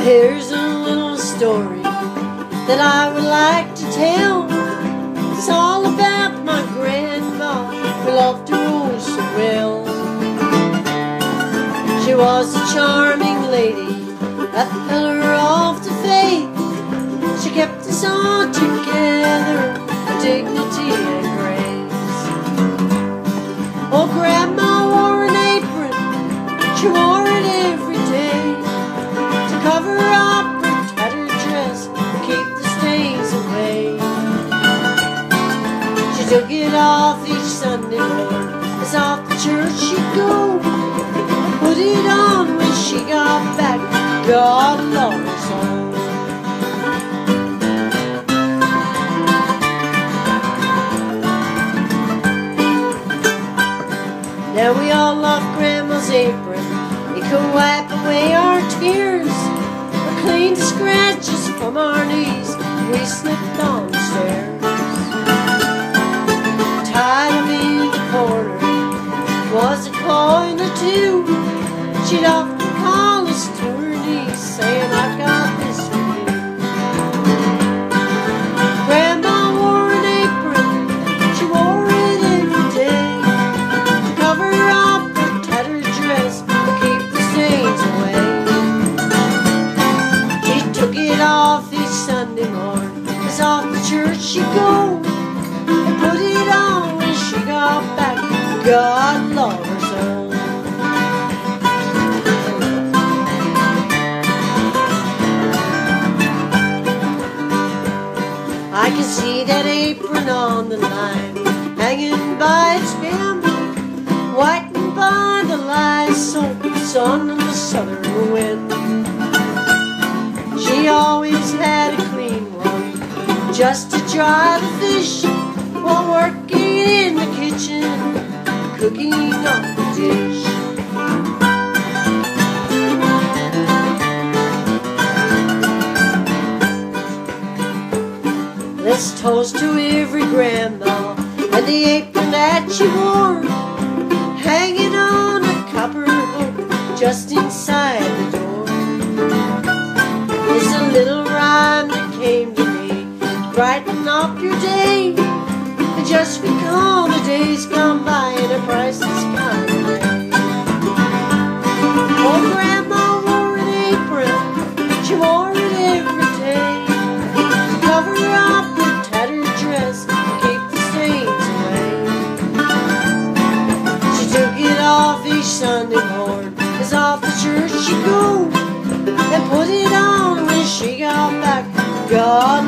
here's a little story that I would like to tell. It's all about my grandma who loved her oh so well. She was a charming lady, a pillar off each Sunday as off the church she'd go. Put it on when she got back, God soul. Now we all love Grandma's apron. It could wipe away our tears or clean the scratches from our knees we slipped on the stairs. Was a coin or two. She'd often call us to knees, saying, "I've got this for you." Grandma wore an apron. She wore it every day to cover up her tattered dress and keep the stains away. She took it off each Sunday morning, as off the church she'd go, and put it on when she got back. God love apron on the line, hanging by its stem, whitened by the Lysol sun and the southern wind. She always had a clean one, just to dry the fish while working in the kitchen, cooking up the dish. Let's toast to every grandma and the apron that she wore, hanging on a copper hook just inside the door. It's a little rhyme that came to me, brighten up your day, just recall Sunday morning as off the church she'd go and put it on when she got back. God